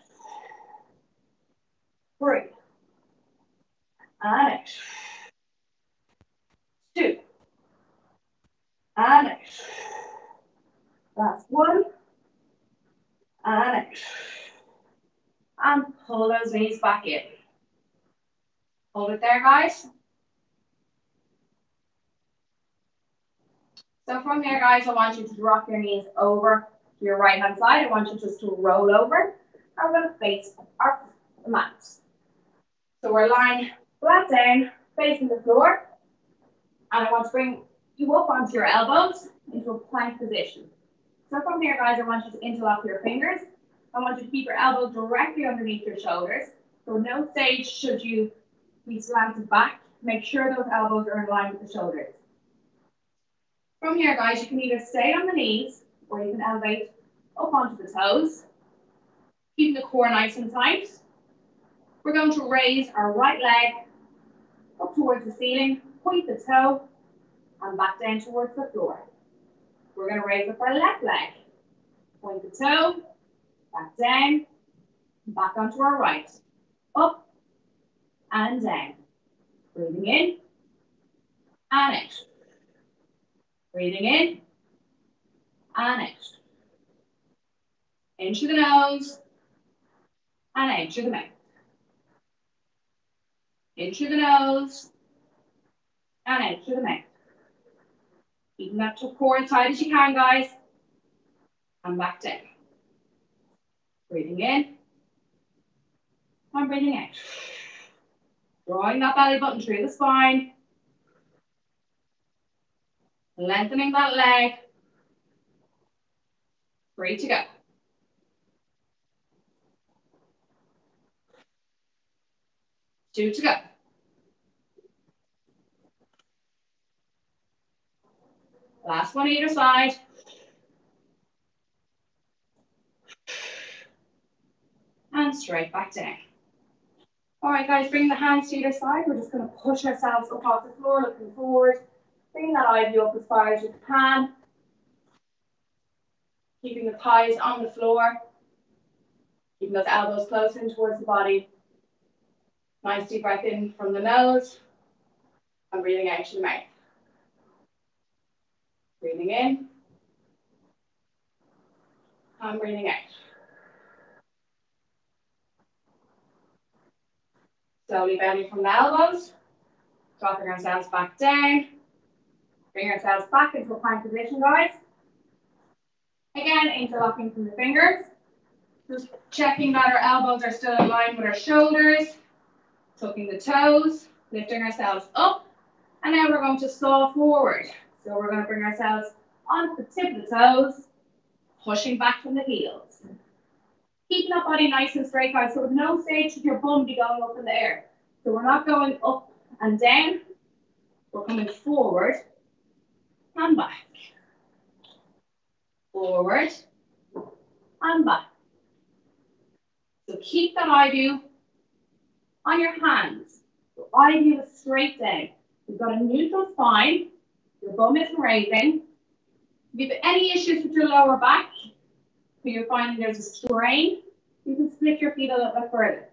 And. Two. And. That's one. And. And pull those knees back in. Hold it there, guys. So from here, guys, I want you to drop your knees over to your right hand side. I want you just to roll over. And we're going to face our mats. So we're lying flat down, facing the floor. And I want to bring you up onto your elbows into a plank position. So from here, guys, I want you to interlock your fingers. I want you to keep your elbows directly underneath your shoulders. So no stage should you be slanted back. Make sure those elbows are in line with the shoulders. From here, guys, you can either stay on the knees or you can elevate up onto the toes, keeping the core nice and tight. We're going to raise our right leg up towards the ceiling, point the toe, and back down towards the floor. We're going to raise up our left leg, point the toe, back down, back onto our right, up and down. Breathing in and out. Breathing in and out. In through the nose and out through the mouth. In through the nose and out through the mouth. Keeping that core as tight as you can, guys. And back down. Breathing in and breathing out. Drawing that belly button through the spine. Lengthening that leg. Three to go. Two to go. Last one either side. And straight back down. All right, guys, bring the hands to either side. We're just going to push ourselves up off the floor, looking forward. Bring that eye view up as far as you can. Keeping the thighs on the floor. Keeping those elbows close in towards the body. Nice deep breath in from the nose. And breathing out through the mouth. Breathing in. And breathing out. Slowly bending from the elbows. Dropping ourselves back down. Bring ourselves back into a plank position, guys. Again, interlocking from the fingers. Just checking that our elbows are still line with our shoulders. Tucking the toes, lifting ourselves up. And now we're going to saw forward. So we're going to bring ourselves onto the tip of the toes, pushing back from the heels. Keeping that body nice and straight, guys. So with no stage should your bum be going up in the air. So we're not going up and down. We're coming forward and back. Forward and back. So keep that eye view on your hands. Your eye view is straight down. You've got a neutral spine. Your bum isn't raising. If you have any issues with your lower back, so you're finding there's a strain, you can split your feet a little bit further.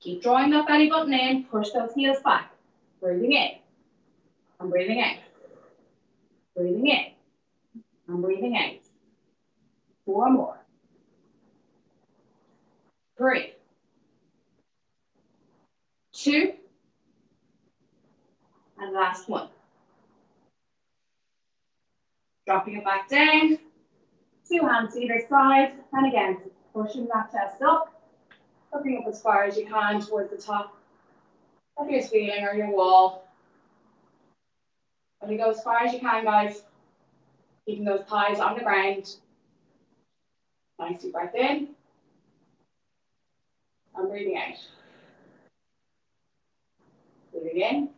Keep drawing that belly button in, push those heels back. Breathing in. I'm breathing out. Breathing in. I'm breathing out. Four more. Three. Two. And last one. Dropping it back down. Two hands to either side. And again, pushing that chest up. Looking up as far as you can towards the top of your ceiling or your wall. And you go as far as you can, guys. Keeping those thighs on the ground. Nice deep breath in. And breathing out. Breathing in.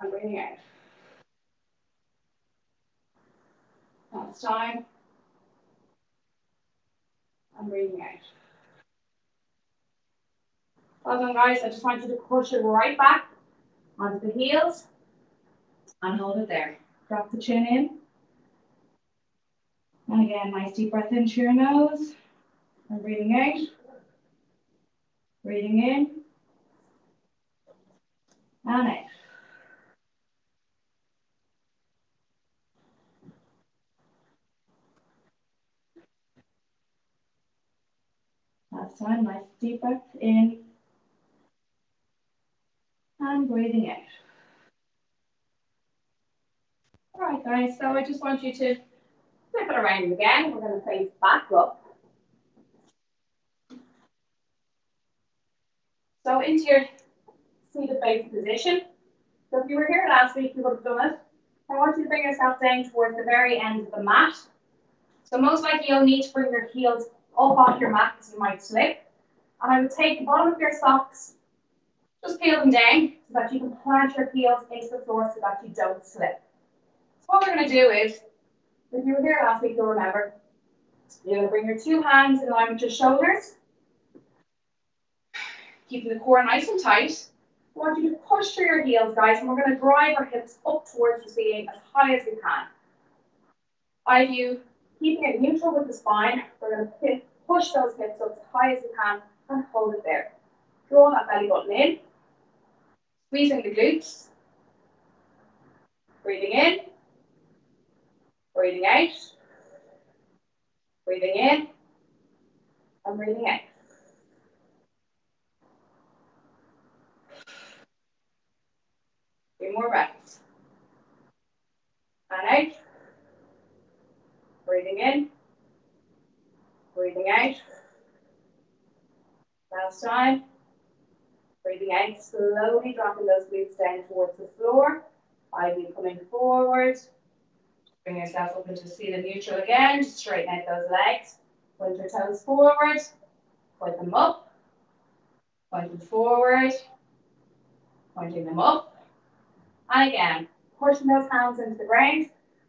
And breathing out. Last time. And breathing out. Well done, guys. I just want you to push it right back onto the heels and hold it there. Drop the chin in. And again, nice deep breath into your nose and breathing out. Breathing in and out. Last time, nice deep breath in and breathing out. All right, guys, so I just want you to flip it around again. We're going to face back up. So into your seated base position. So if you were here last week, you would have done it. I want you to bring yourself down towards the very end of the mat. So most likely you'll need to bring your heels up off your mat because you might slip. And I would take the bottom of your socks, just peel them down so that you can plant your heels into the floor so that you don't slip. So what we're going to do is, if you were here last week, you'll remember, you're going to bring your two hands in line with your shoulders, keeping the core nice and tight. I want you to push through your heels, guys, and we're going to drive our hips up towards the ceiling as high as we can. Eye view, keeping it neutral with the spine. We're going to push those hips up as high as we can and hold it there. Draw that belly button in. Squeezing the glutes. Breathing in. Breathing out. Breathing in. And breathing out. Three more breaths. And out. Breathing in. Breathing out. Last time. Breathing out, slowly dropping those glutes down towards the floor. View coming forward. Bring yourself up into seated neutral again. Just straighten out those legs. Point your toes forward. Point them up. Point them forward. Pointing them up. And again, pushing those hands into the ground.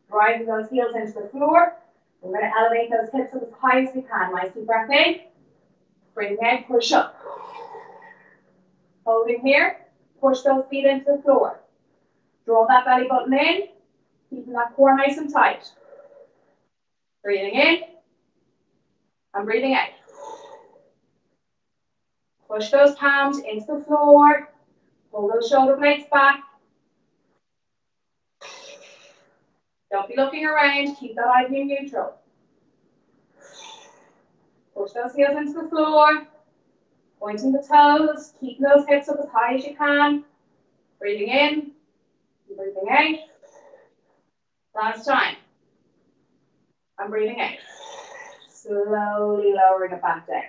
Driving those heels into the floor. We're going to elevate those hips as high as we can. Nice deep breath in. Bring out, push up. Hold Holding here, push those feet into the floor. Draw that belly button in, Keeping that core nice and tight. Breathing in and breathing out. Push those palms into the floor. Pull those shoulder blades back. Don't be looking around. Keep that eye view neutral. Push those heels into the floor. Pointing the toes. Keeping those hips up as high as you can. Breathing in. Breathing out. Last time. I'm breathing out. Slowly lowering it back down.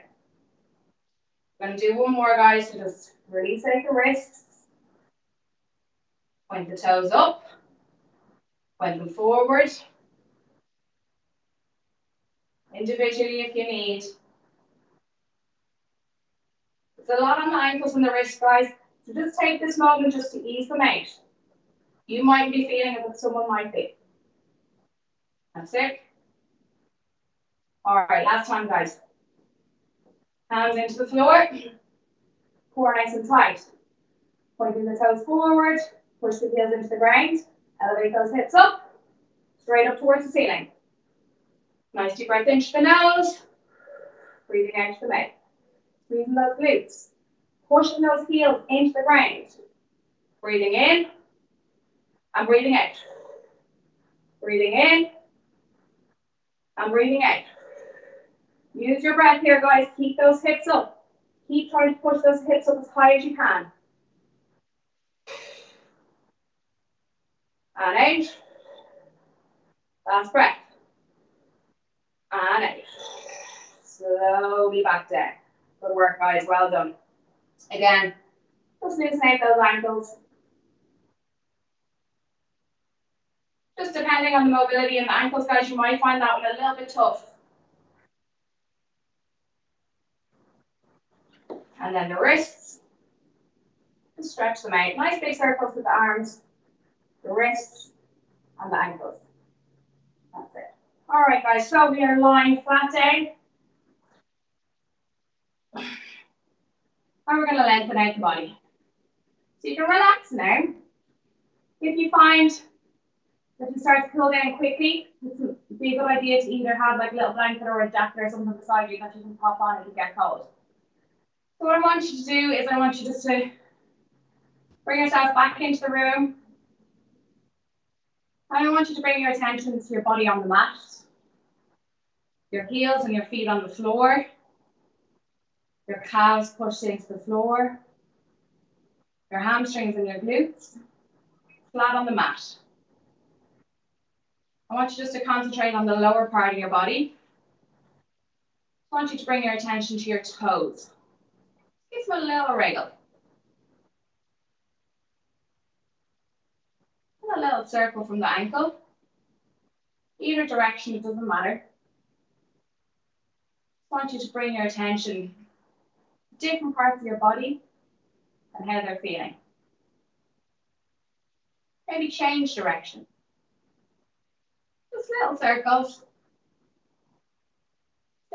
I'm going to do one more, guys, to just release out the wrists. Point the toes up. Them forward. Individually if you need. It's a lot on the ankles and the wrists, guys. So just take this moment just to ease them out. You might be feeling it, but someone might be. That's it. All right, last time, guys. Hands into the floor. Core nice and tight. Pointing the toes forward. Push the heels into the ground. Elevate those hips up. Straight up towards the ceiling. Nice deep breath into the nose. Breathing out to the mouth. Squeezing those glutes. Pushing those heels into the ground. Breathing in. And breathing out. Breathing in. And breathing out. Use your breath here, guys. Keep those hips up. Keep trying to push those hips up as high as you can. And out. Last breath. And out. Slowly back down. Good work, guys. Well done. Again, just loosen out those ankles. Just depending on the mobility in the ankles, guys, you might find that one a little bit tough. And then the wrists. Just stretch them out. Nice big circles with the arms, the wrists, and the ankles. That's it. All right, guys, so we are lying flat eh? down. And we're going to lengthen out the body. So you can relax now. If you find that you start to cool down quickly, it would be a good idea to either have like a little blanket or a jacket or something beside you that you can pop on if you get cold. So what I want you to do is I want you just to bring yourself back into the room. I want you to bring your attention to your body on the mat, your heels and your feet on the floor, your calves pushed into the floor, your hamstrings and your glutes flat on the mat. I want you just to concentrate on the lower part of your body. I want you to bring your attention to your toes. Give them a little wriggle. Little circle from the ankle. Either direction, it doesn't matter. I want you to bring your attention to different parts of your body and how they're feeling. Maybe change direction. Just little circles.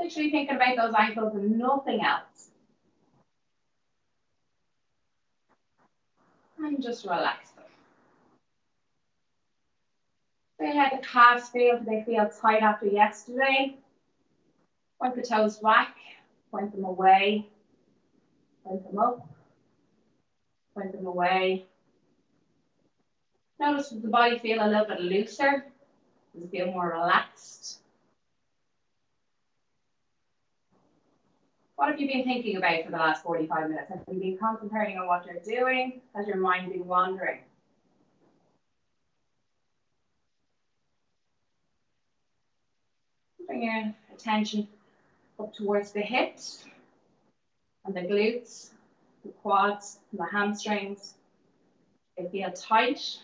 Literally thinking about those ankles and nothing else. and just relax How the calves feel. Do they feel tight after yesterday? Point the toes back, point them away, point them up, point them away. Notice does the body feel a little bit looser? Does it feel more relaxed? What have you been thinking about for the last 45 minutes? Have you been concentrating on what you're doing? Has your mind been wandering? Bring your attention up towards the hips and the glutes, the quads, and the hamstrings. They feel tight.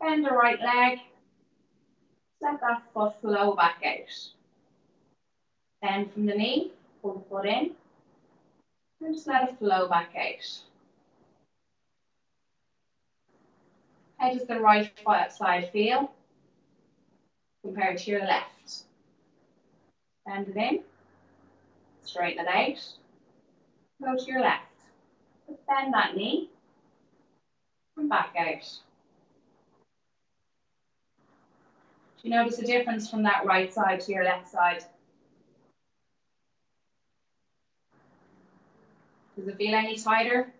Bend the right leg. Let that foot flow back out. Bend from the knee pull the foot in, and just let it flow back out. How does the right side feel compared to your left? Bend it in, straighten it out, go to your left. Bend that knee, and back out. Do you notice a difference from that right side to your left side? Does it feel any tighter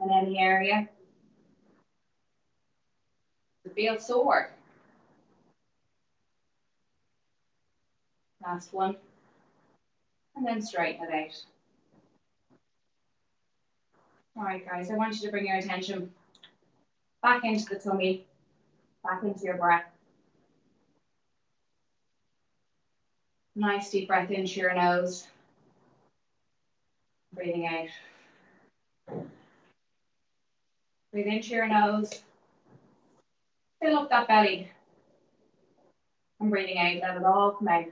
in any area? Does it feel sore? Last one. And then straighten it out. All right, guys, I want you to bring your attention back into the tummy, back into your breath. Nice deep breath into your nose. Breathing out. Breathe into your nose. Fill up that belly. And breathing out, let it all come out.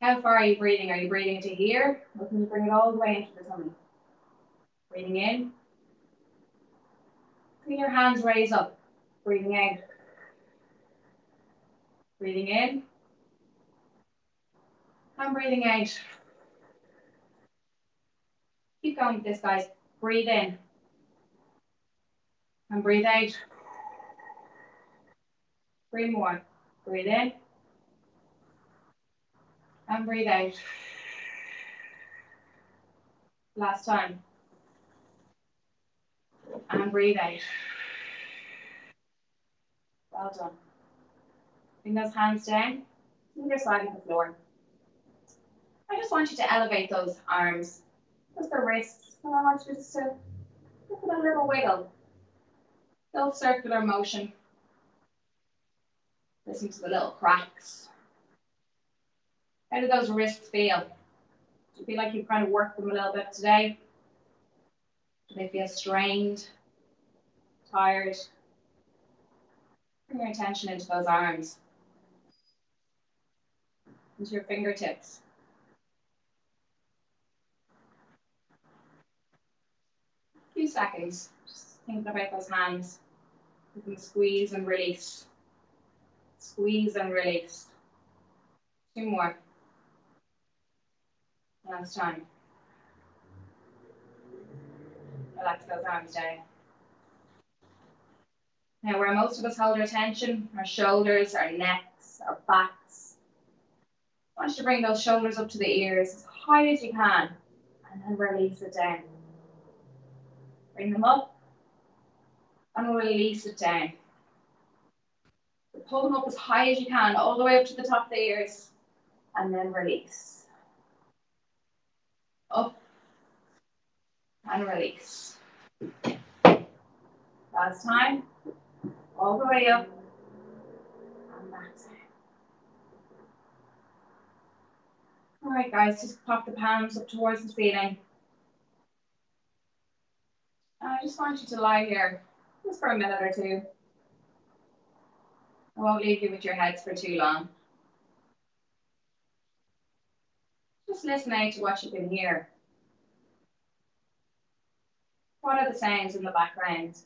How far are you breathing? Are you breathing into here? Or can you bring it all the way into the tummy? Breathing in. Bring your hands raise up. Breathing out. Breathing in. And breathing out. Keep going with this, guys. Breathe in. And breathe out. Three more. Breathe in. And breathe out. Last time. And breathe out. Well done. Bring those hands down. Either side of the floor. I just want you to elevate those arms, just the wrists, and I want you just to give it a little wiggle. Little circular motion. Listen to the little cracks. How do those wrists feel? Do you feel like you've kind of worked them a little bit today? Do they feel strained, tired? Bring your attention into those arms, into your fingertips. A few seconds, just thinking about those hands. You can squeeze and release. Squeeze and release. Two more. Last time. Relax those arms down. Now, where most of us hold our tension, our shoulders, our necks, our backs. I want you to bring those shoulders up to the ears as high as you can and then release it down. Bring them up and release it down. pull them up as high as you can, all the way up to the top of the ears, and then release Oh. up and release. Last time, all the way up and back down. All right, guys, just pop the palms up towards the ceiling. I just want you to lie here just for a minute or two. I won't leave you with your heads for too long. Just listening to what you can hear. What are the sounds in the background?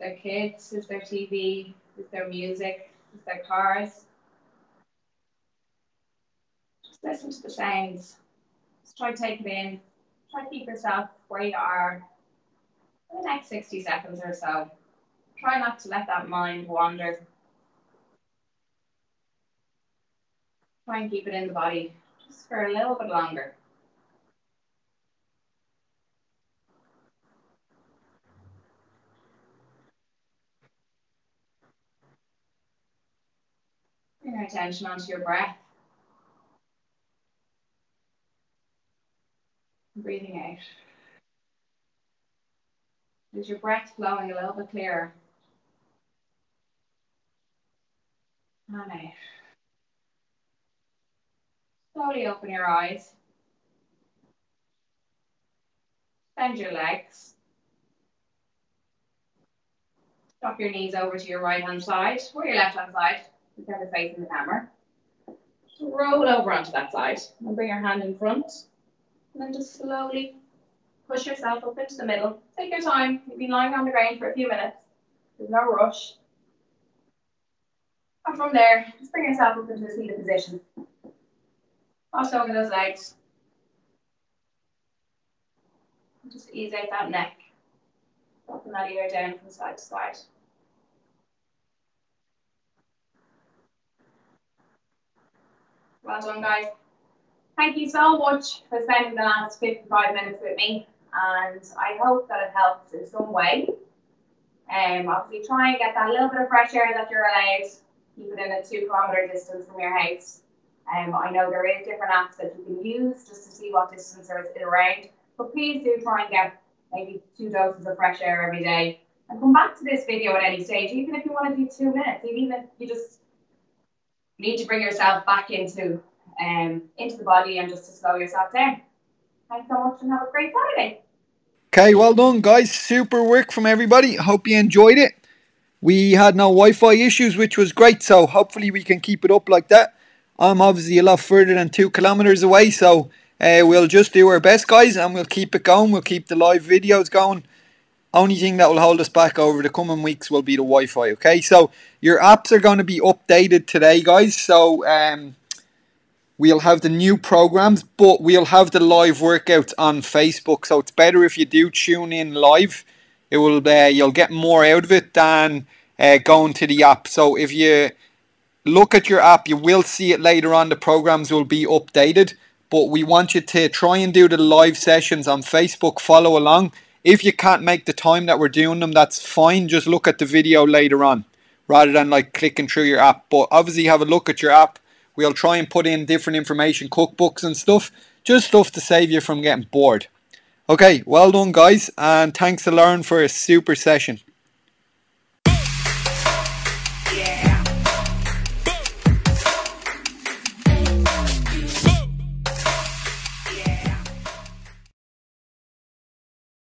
Their kids, is there TV, is there music, is there cars. Just listen to the sounds. Just try to take it in. Try to keep yourself where you are for the next 60 seconds or so. Try not to let that mind wander. Try and keep it in the body just for a little bit longer. Bring your attention onto your breath. Breathing out. Is your breath flowing a little bit clearer? Slowly open your eyes. Bend your legs. Drop your knees over to your right hand side or your left hand side, whichever facing the camera. Roll over onto that side and bring your hand in front. And then just slowly push yourself up into the middle. Take your time. You've been lying on the ground for a few minutes. There's no rush. And from there, just bring yourself up into a seated position. Cross over those legs. Just ease out that neck. Open that ear down from side to side. Well done, guys. Thank you so much for spending the last 55 minutes with me, and I hope that it helps in some way. Um, obviously, try and get that little bit of fresh air that you're allowed. Keep it in a two kilometre distance from your house. Um, I know there is different apps that you can use just to see what distance there is around, but please do try and get maybe two doses of fresh air every day. And come back to this video at any stage, even if you want to do two minutes, even if you just need to bring yourself back into um, into the body and just to slow yourself down. Thanks so much and have a great Saturday.
Okay, well done, guys. Super work from everybody. Hope you enjoyed it. We had no Wi Fi issues, which was great, so hopefully we can keep it up like that. I'm obviously a lot further than two kilometers away, so uh, we'll just do our best, guys, and we'll keep it going. We'll keep the live videos going. Only thing that will hold us back over the coming weeks will be the Wi Fi, okay? So your apps are going to be updated today, guys. So, um, we'll have the new programs, but we'll have the live workouts on Facebook. So it's better if you do tune in live. It will uh, you'll get more out of it than uh, going to the app. So if you look at your app, you will see it later on. The programs will be updated, but we want you to try and do the live sessions on Facebook. Follow along. If you can't make the time that we're doing them, that's fine. Just look at the video later on rather than like clicking through your app. But obviously, have a look at your app We'll try and put in different information, cookbooks and stuff. Just stuff to save you from getting bored. Okay, well done guys, and thanks to Lauren for a super session.